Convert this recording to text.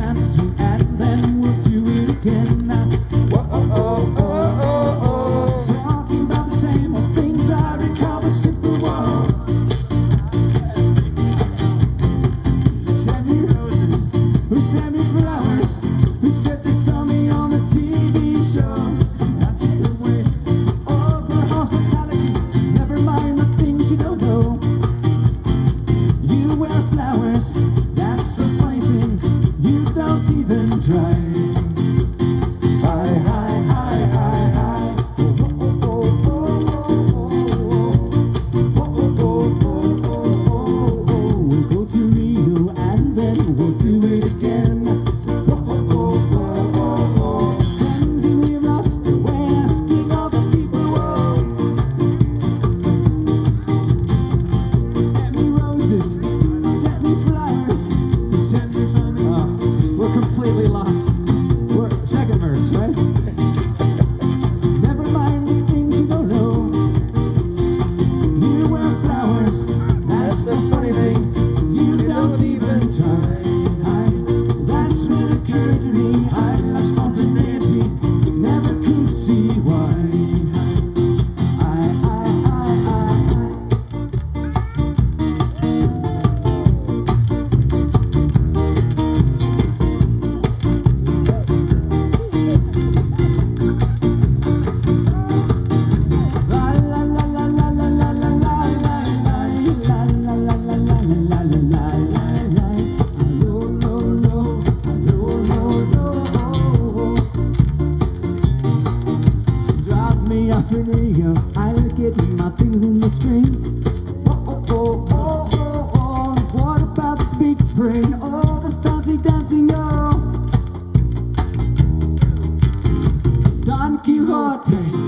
answer and then we'll do it again. time. I look at my things in the string. Oh, oh, oh, oh, oh, oh. What about the big brain? Oh, the fancy dancing girl. Don Quixote.